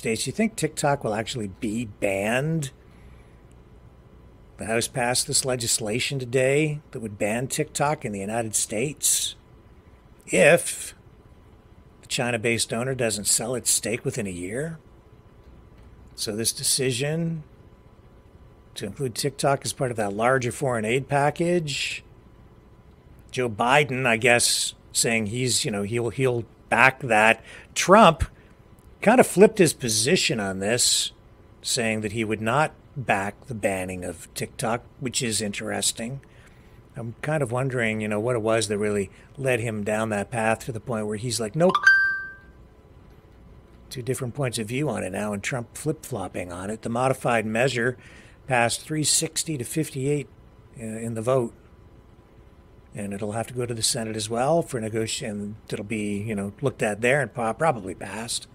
States. You think TikTok will actually be banned? The House passed this legislation today that would ban TikTok in the United States if the China based owner doesn't sell its stake within a year. So, this decision to include TikTok as part of that larger foreign aid package. Joe Biden, I guess, saying he's, you know, he'll he'll back that. Trump kind of flipped his position on this, saying that he would not back the banning of TikTok, which is interesting. I'm kind of wondering, you know, what it was that really led him down that path to the point where he's like, nope. Two different points of view on it now, and Trump flip flopping on it. The modified measure passed 360 to 58 uh, in the vote. And it'll have to go to the Senate as well for negotiation. It'll be, you know, looked at there and probably passed.